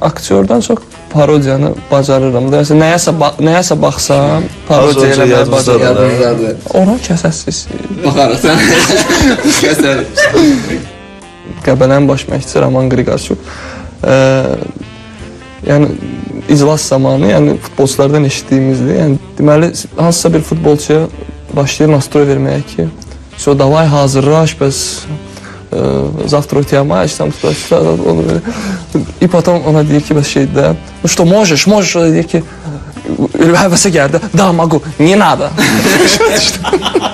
aktyordan çox parodiyanı bacarıram. Deyəsə nəyəsə ba nəyəsə baxsam, parodiya Az öncə eləməyi yadınızdadır, bacarıram. Yadınızdadır. Ora kəsəsiz. Baxarıq sən. Göstər. Qəbələnin baş məşqçisi Roman Qriqorçuk. Ə, yəni iclas zamanı, yəni futbolçulardan eşitdiyimizdir. Yəni deməli hansısa bir futbolçuya başlayır nastroy verməyə ki, "Все, давай hazırlaş, bəs ə, завтра у тебя матч, там что onu böyle. И потом она деки типа вообще, да, ну что можешь, можешь? Деки, «Э, или «А, да могу, не надо.